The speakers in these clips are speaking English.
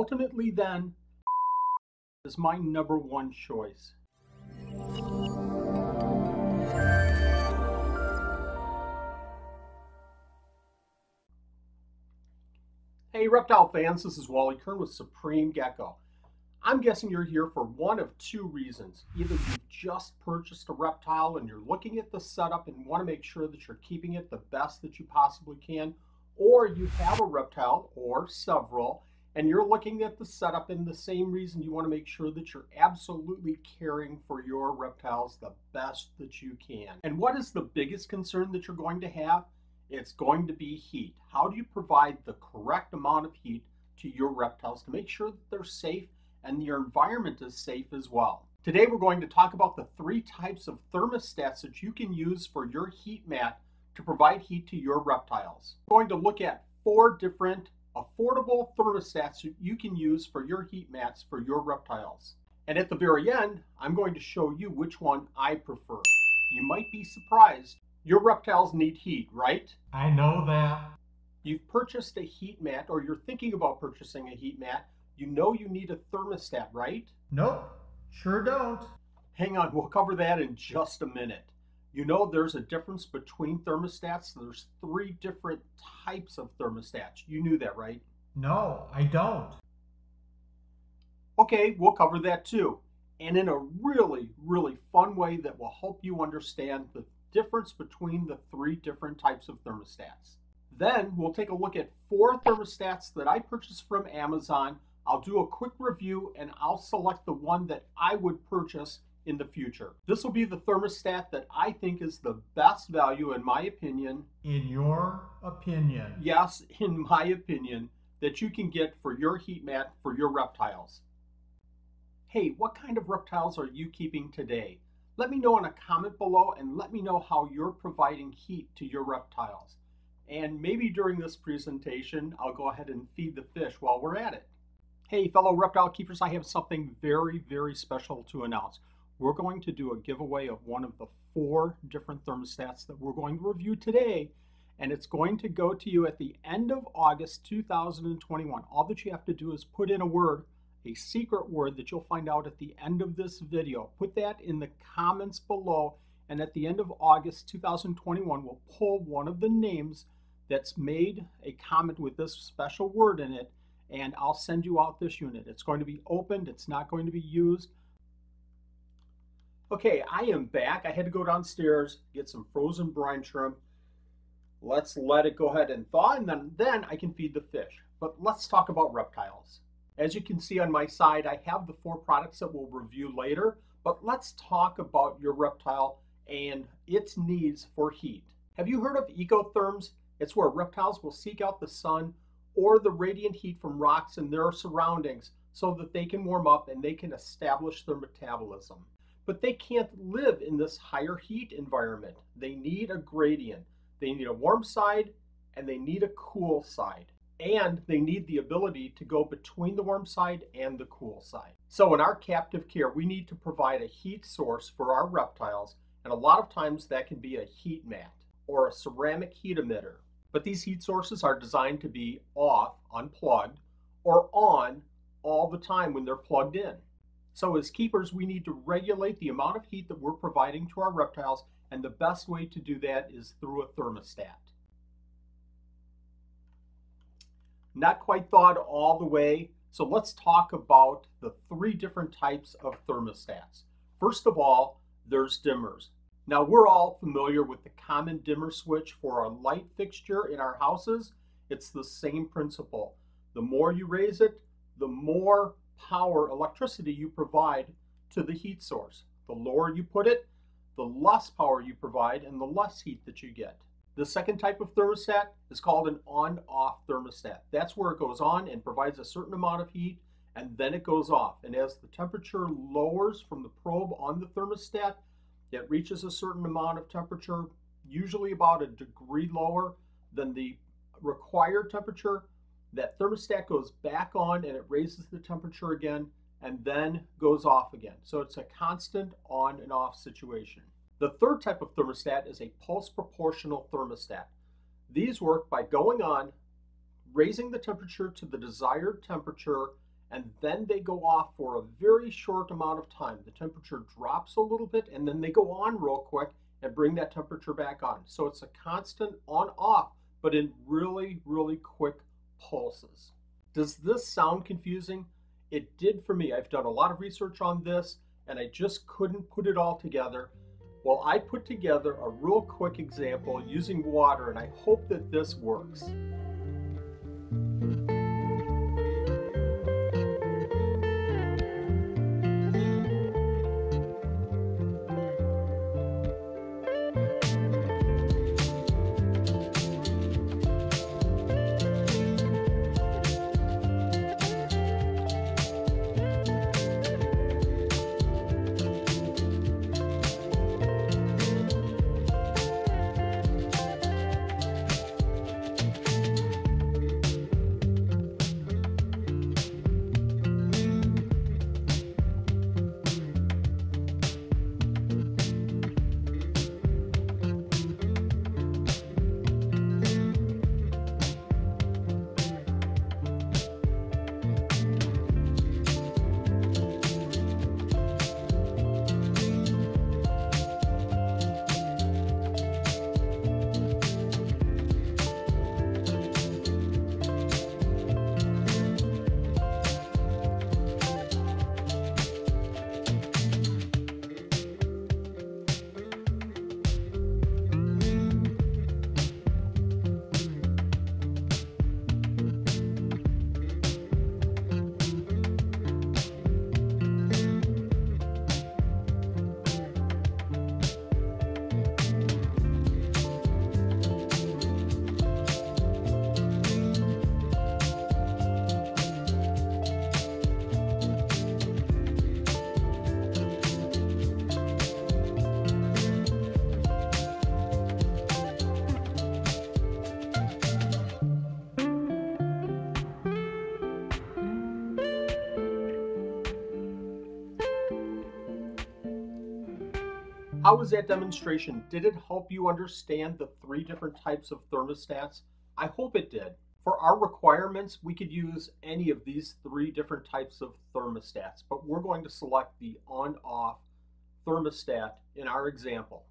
ultimately then is my number one choice. Hey reptile fans, this is Wally Kern with Supreme Gecko. I'm guessing you're here for one of two reasons. Either you've just purchased a reptile and you're looking at the setup and want to make sure that you're keeping it the best that you possibly can, or you have a reptile or several and you're looking at the setup in the same reason you want to make sure that you're absolutely caring for your reptiles the best that you can. And what is the biggest concern that you're going to have? It's going to be heat. How do you provide the correct amount of heat to your reptiles to make sure that they're safe and your environment is safe as well? Today we're going to talk about the three types of thermostats that you can use for your heat mat to provide heat to your reptiles. We're going to look at four different affordable thermostats you can use for your heat mats for your reptiles. And at the very end, I'm going to show you which one I prefer. You might be surprised your reptiles need heat, right? I know that. You've purchased a heat mat or you're thinking about purchasing a heat mat. You know you need a thermostat, right? Nope, sure don't. Hang on, we'll cover that in just a minute. You know there's a difference between thermostats. There's three different types of thermostats. You knew that, right? No, I don't. Okay, we'll cover that too. And in a really, really fun way that will help you understand the difference between the three different types of thermostats. Then we'll take a look at four thermostats that I purchased from Amazon. I'll do a quick review and I'll select the one that I would purchase in the future. This will be the thermostat that I think is the best value in my opinion. In your opinion. Yes, in my opinion, that you can get for your heat mat for your reptiles. Hey, what kind of reptiles are you keeping today? Let me know in a comment below and let me know how you're providing heat to your reptiles. And maybe during this presentation, I'll go ahead and feed the fish while we're at it. Hey, fellow reptile keepers, I have something very, very special to announce. We're going to do a giveaway of one of the four different thermostats that we're going to review today. And it's going to go to you at the end of August 2021. All that you have to do is put in a word a secret word that you'll find out at the end of this video. Put that in the comments below and at the end of August 2021 we'll pull one of the names that's made a comment with this special word in it and I'll send you out this unit. It's going to be opened, it's not going to be used. Okay, I am back. I had to go downstairs, get some frozen brine shrimp. Let's let it go ahead and thaw and then, then I can feed the fish. But let's talk about reptiles. As you can see on my side, I have the four products that we'll review later, but let's talk about your reptile and its needs for heat. Have you heard of ecotherms? It's where reptiles will seek out the sun or the radiant heat from rocks in their surroundings so that they can warm up and they can establish their metabolism. But they can't live in this higher heat environment. They need a gradient. They need a warm side and they need a cool side and they need the ability to go between the warm side and the cool side. So in our captive care, we need to provide a heat source for our reptiles, and a lot of times that can be a heat mat or a ceramic heat emitter. But these heat sources are designed to be off, unplugged, or on all the time when they're plugged in. So as keepers, we need to regulate the amount of heat that we're providing to our reptiles, and the best way to do that is through a thermostat. Not quite thawed all the way. So let's talk about the three different types of thermostats. First of all, there's dimmers. Now we're all familiar with the common dimmer switch for a light fixture in our houses. It's the same principle. The more you raise it, the more power, electricity you provide to the heat source. The lower you put it, the less power you provide and the less heat that you get. The second type of thermostat is called an on-off thermostat. That's where it goes on and provides a certain amount of heat and then it goes off. And as the temperature lowers from the probe on the thermostat, it reaches a certain amount of temperature, usually about a degree lower than the required temperature. That thermostat goes back on and it raises the temperature again and then goes off again. So it's a constant on and off situation. The third type of thermostat is a pulse proportional thermostat. These work by going on, raising the temperature to the desired temperature, and then they go off for a very short amount of time. The temperature drops a little bit and then they go on real quick and bring that temperature back on. So it's a constant on off, but in really, really quick pulses. Does this sound confusing? It did for me. I've done a lot of research on this and I just couldn't put it all together. Well, I put together a real quick example using water and I hope that this works. How was that demonstration? Did it help you understand the three different types of thermostats? I hope it did. For our requirements, we could use any of these three different types of thermostats, but we're going to select the on-off thermostat in our example.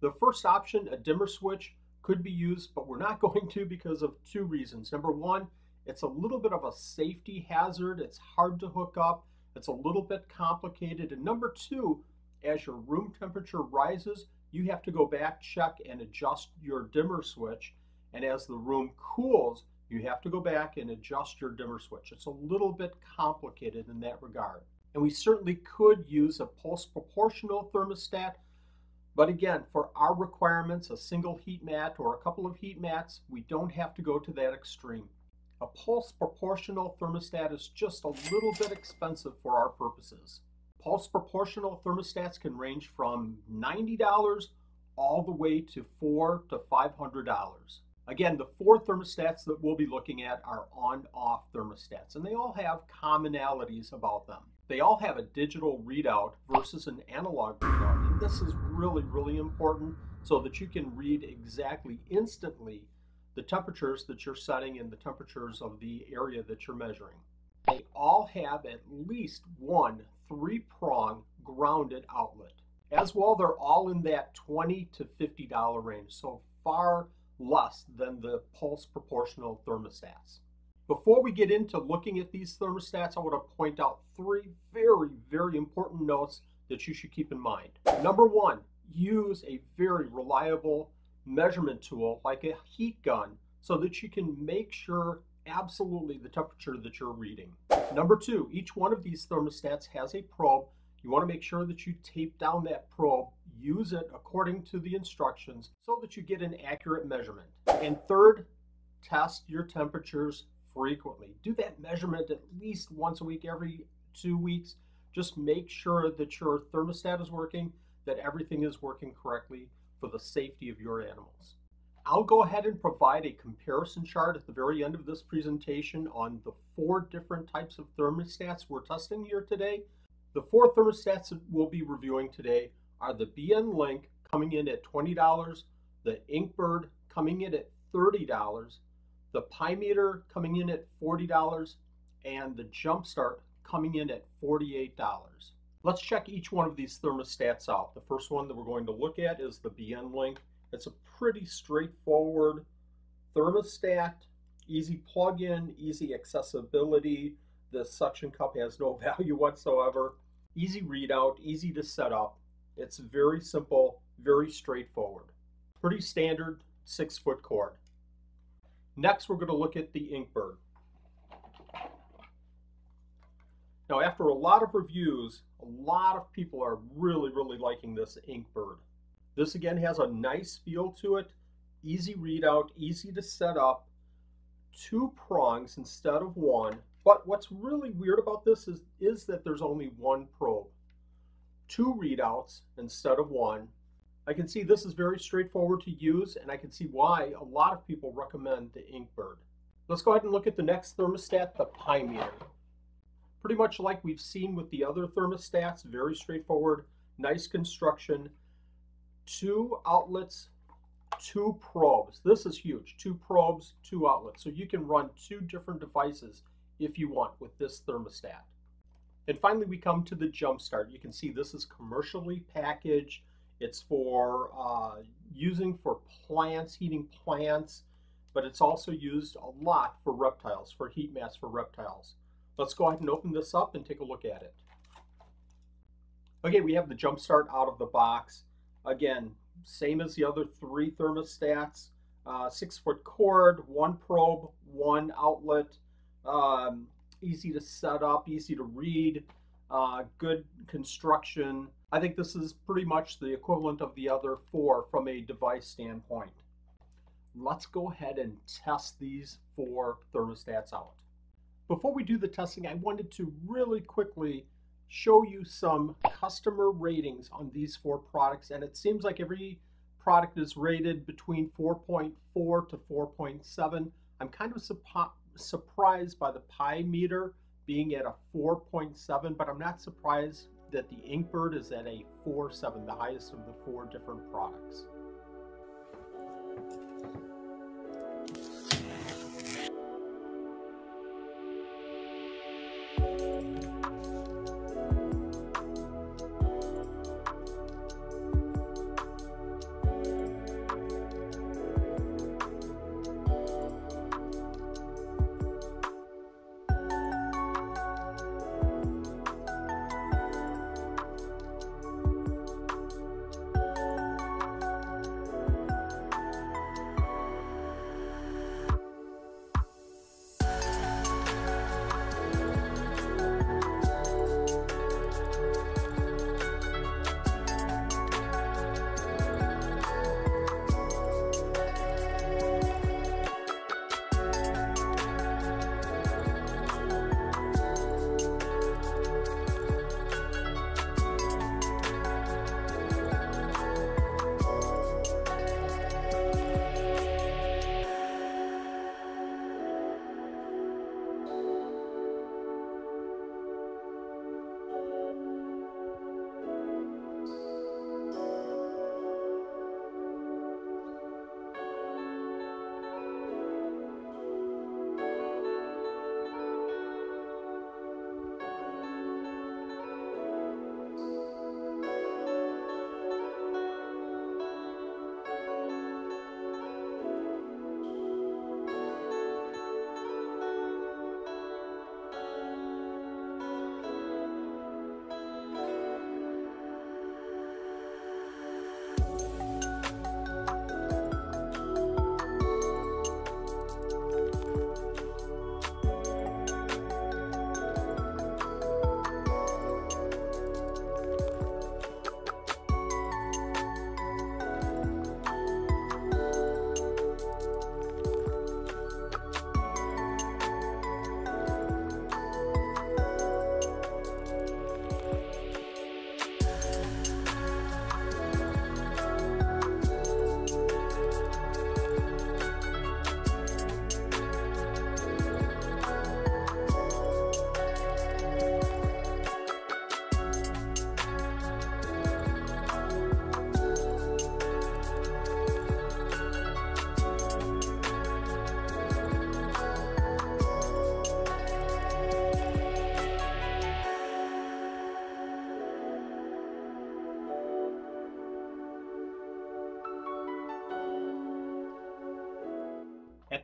The first option, a dimmer switch, could be used, but we're not going to because of two reasons. Number one, it's a little bit of a safety hazard. It's hard to hook up. It's a little bit complicated. And number two, as your room temperature rises, you have to go back, check, and adjust your dimmer switch. And as the room cools, you have to go back and adjust your dimmer switch. It's a little bit complicated in that regard. And we certainly could use a pulse proportional thermostat, but again, for our requirements, a single heat mat or a couple of heat mats, we don't have to go to that extreme. A pulse proportional thermostat is just a little bit expensive for our purposes. Pulse proportional thermostats can range from $90 all the way to four to $500. Again, the four thermostats that we'll be looking at are on-off thermostats, and they all have commonalities about them. They all have a digital readout versus an analog readout, and this is really, really important so that you can read exactly instantly the temperatures that you're setting and the temperatures of the area that you're measuring. They all have at least one three prong grounded outlet. As well, they're all in that 20 to $50 range, so far less than the pulse proportional thermostats. Before we get into looking at these thermostats, I want to point out three very, very important notes that you should keep in mind. Number one, use a very reliable measurement tool like a heat gun so that you can make sure absolutely the temperature that you're reading. Number two, each one of these thermostats has a probe. You want to make sure that you tape down that probe, use it according to the instructions so that you get an accurate measurement. And third, test your temperatures frequently. Do that measurement at least once a week, every two weeks. Just make sure that your thermostat is working, that everything is working correctly for the safety of your animals. I'll go ahead and provide a comparison chart at the very end of this presentation on the four different types of thermostats we're testing here today. The four thermostats that we'll be reviewing today are the BN Link coming in at $20, the Inkbird coming in at $30, the Pymeter coming in at $40, and the Jumpstart coming in at $48. Let's check each one of these thermostats out. The first one that we're going to look at is the BN Link. It's a pretty straightforward thermostat, easy plug-in, easy accessibility. The suction cup has no value whatsoever. Easy readout, easy to set up. It's very simple, very straightforward. Pretty standard six foot cord. Next, we're going to look at the Inkbird. Now, after a lot of reviews, a lot of people are really, really liking this Inkbird. This again has a nice feel to it, easy readout, easy to set up, two prongs instead of one. But what's really weird about this is, is that there's only one probe. Two readouts instead of one, I can see this is very straightforward to use and I can see why a lot of people recommend the Inkbird. Let's go ahead and look at the next thermostat, the Pymeter. Pretty much like we've seen with the other thermostats, very straightforward, nice construction, two outlets, two probes. This is huge, two probes, two outlets. So you can run two different devices if you want with this thermostat. And finally, we come to the Jumpstart. You can see this is commercially packaged it's for uh, using for plants, heating plants, but it's also used a lot for reptiles, for heat mats for reptiles. Let's go ahead and open this up and take a look at it. Okay, we have the jump start out of the box. Again, same as the other three thermostats. Uh, six foot cord, one probe, one outlet. Um, easy to set up, easy to read, uh, good construction. I think this is pretty much the equivalent of the other four from a device standpoint. Let's go ahead and test these four thermostats out. Before we do the testing, I wanted to really quickly show you some customer ratings on these four products. And it seems like every product is rated between 4.4 to 4.7. I'm kind of surprised by the Pymeter being at a 4.7, but I'm not surprised that the Inkbird is at a 4.7, the highest of the four different products.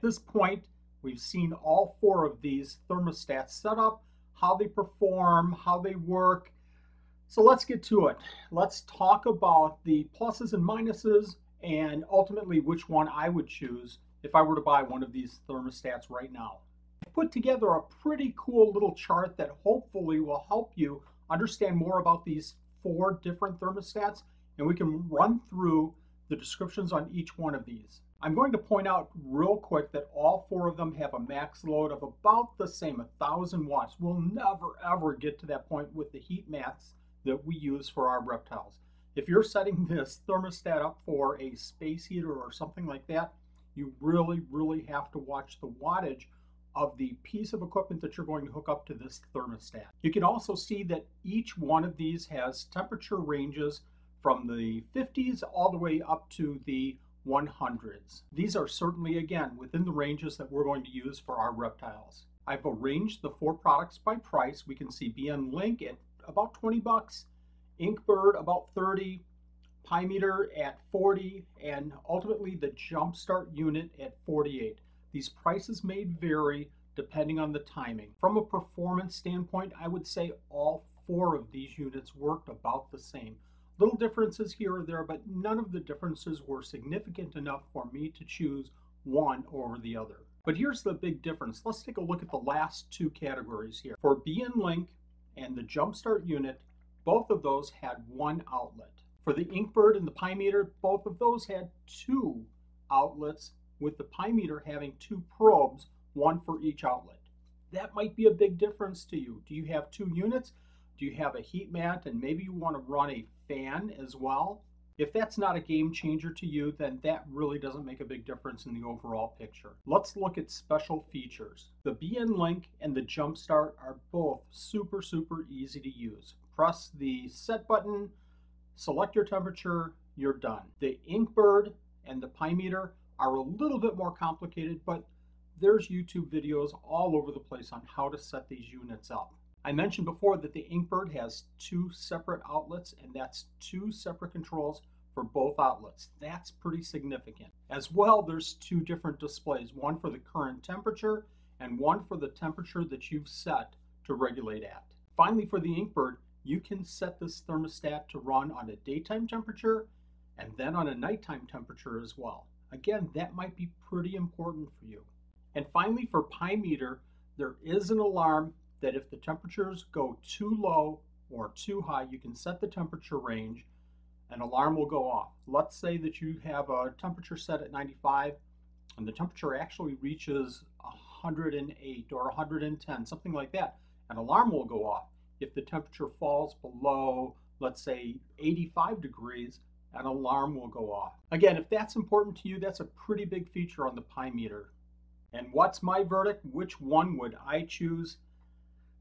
This point, we've seen all four of these thermostats set up, how they perform, how they work. So let's get to it. Let's talk about the pluses and minuses and ultimately which one I would choose if I were to buy one of these thermostats right now. I put together a pretty cool little chart that hopefully will help you understand more about these four different thermostats and we can run through the descriptions on each one of these. I'm going to point out real quick that all four of them have a max load of about the same, 1000 watts. We'll never ever get to that point with the heat mats that we use for our reptiles. If you're setting this thermostat up for a space heater or something like that, you really, really have to watch the wattage of the piece of equipment that you're going to hook up to this thermostat. You can also see that each one of these has temperature ranges from the 50s all the way up to the 100s. These are certainly, again, within the ranges that we're going to use for our reptiles. I've arranged the four products by price. We can see BN Link at about 20 bucks, Inkbird about 30, Pymeter at 40, and ultimately the Jumpstart unit at 48. These prices may vary depending on the timing. From a performance standpoint, I would say all four of these units worked about the same. Little differences here or there, but none of the differences were significant enough for me to choose one over the other. But here's the big difference. Let's take a look at the last two categories here. For BN Link and the Jumpstart unit, both of those had one outlet. For the Inkbird and the Pymeter, both of those had two outlets, with the Pymeter having two probes, one for each outlet. That might be a big difference to you. Do you have two units? Do you have a heat mat and maybe you want to run a fan as well? If that's not a game changer to you, then that really doesn't make a big difference in the overall picture. Let's look at special features. The BN Link and the Jumpstart are both super, super easy to use. Press the set button, select your temperature, you're done. The Inkbird and the Pymeter are a little bit more complicated, but there's YouTube videos all over the place on how to set these units up. I mentioned before that the Inkbird has two separate outlets and that's two separate controls for both outlets. That's pretty significant. As well, there's two different displays, one for the current temperature and one for the temperature that you've set to regulate at. Finally, for the Inkbird, you can set this thermostat to run on a daytime temperature and then on a nighttime temperature as well. Again, that might be pretty important for you. And finally, for Pymeter, there is an alarm that if the temperatures go too low or too high, you can set the temperature range, an alarm will go off. Let's say that you have a temperature set at 95 and the temperature actually reaches 108 or 110, something like that. An alarm will go off. If the temperature falls below, let's say 85 degrees, an alarm will go off. Again, if that's important to you, that's a pretty big feature on the Pymeter. And what's my verdict? Which one would I choose?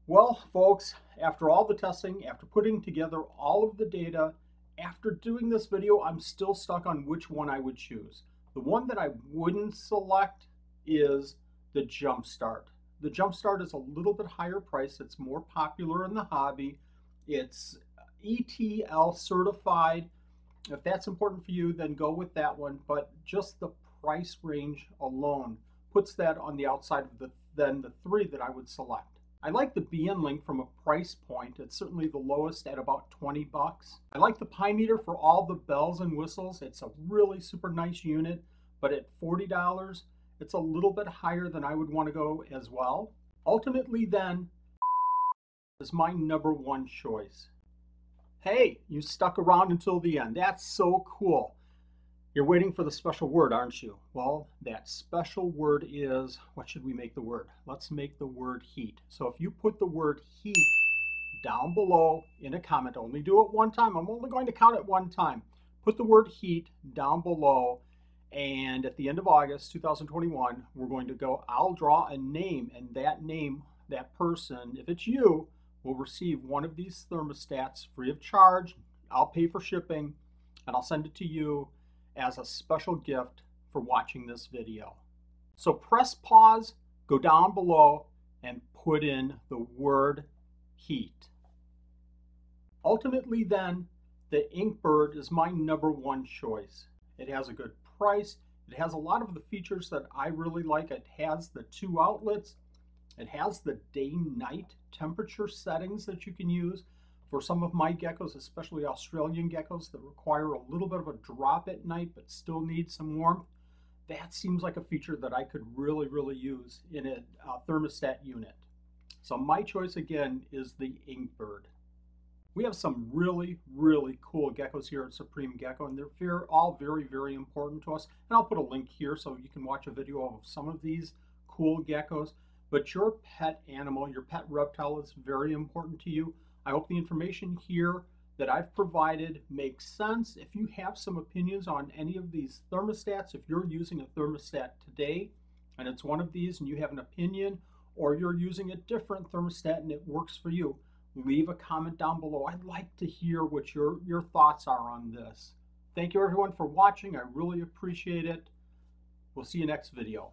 Well, folks, after all the testing, after putting together all of the data, after doing this video, I'm still stuck on which one I would choose. The one that I wouldn't select is the Jumpstart. The Jumpstart is a little bit higher price. It's more popular in the hobby. It's ETL certified. If that's important for you, then go with that one. But just the price range alone puts that on the outside of the then the three that I would select. I like the BN Link from a price point. It's certainly the lowest at about 20 bucks. I like the Pymeter for all the bells and whistles. It's a really super nice unit, but at $40, it's a little bit higher than I would want to go as well. Ultimately then, is my number one choice. Hey, you stuck around until the end. That's so cool. You're waiting for the special word, aren't you? Well, that special word is, what should we make the word? Let's make the word heat. So if you put the word heat down below in a comment, only do it one time. I'm only going to count it one time. Put the word heat down below and at the end of August 2021, we're going to go, I'll draw a name and that name, that person, if it's you, will receive one of these thermostats free of charge. I'll pay for shipping and I'll send it to you as a special gift for watching this video. So press pause, go down below, and put in the word heat. Ultimately then, the Inkbird is my number one choice. It has a good price, It has a lot of the features that I really like. It has the two outlets. It has the day-night temperature settings that you can use for some of my geckos, especially Australian geckos that require a little bit of a drop at night but still need some warmth. That seems like a feature that I could really, really use in a, a thermostat unit. So my choice again is the Inkbird. We have some really, really cool geckos here at Supreme Gecko, and they're all very, very important to us. And I'll put a link here so you can watch a video of some of these cool geckos. But your pet animal, your pet reptile is very important to you. I hope the information here that I've provided makes sense. If you have some opinions on any of these thermostats, if you're using a thermostat today and it's one of these and you have an opinion, or you're using a different thermostat and it works for you, leave a comment down below. I'd like to hear what your, your thoughts are on this. Thank you everyone for watching. I really appreciate it. We'll see you next video.